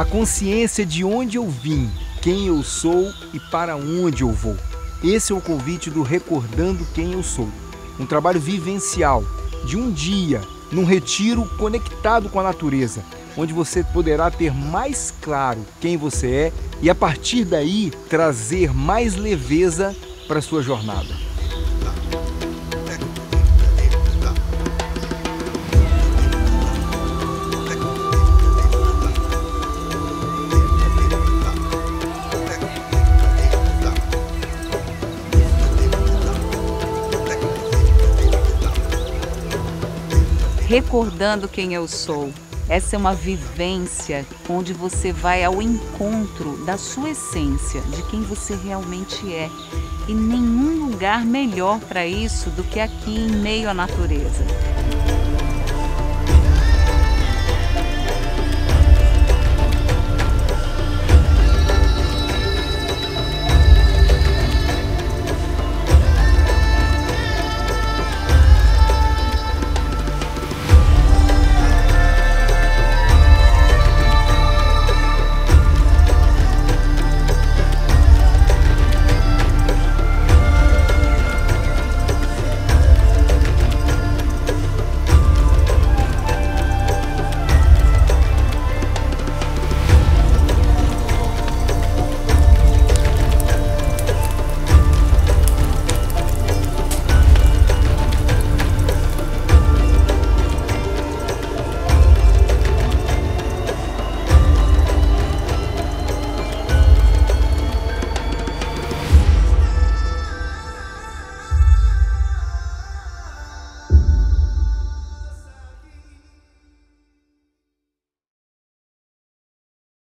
a consciência de onde eu vim, quem eu sou e para onde eu vou. Esse é o convite do Recordando Quem Eu Sou. Um trabalho vivencial de um dia, num retiro conectado com a natureza, onde você poderá ter mais claro quem você é e a partir daí trazer mais leveza para a sua jornada. Recordando quem eu sou. Essa é uma vivência onde você vai ao encontro da sua essência, de quem você realmente é. E nenhum lugar melhor para isso do que aqui em meio à natureza.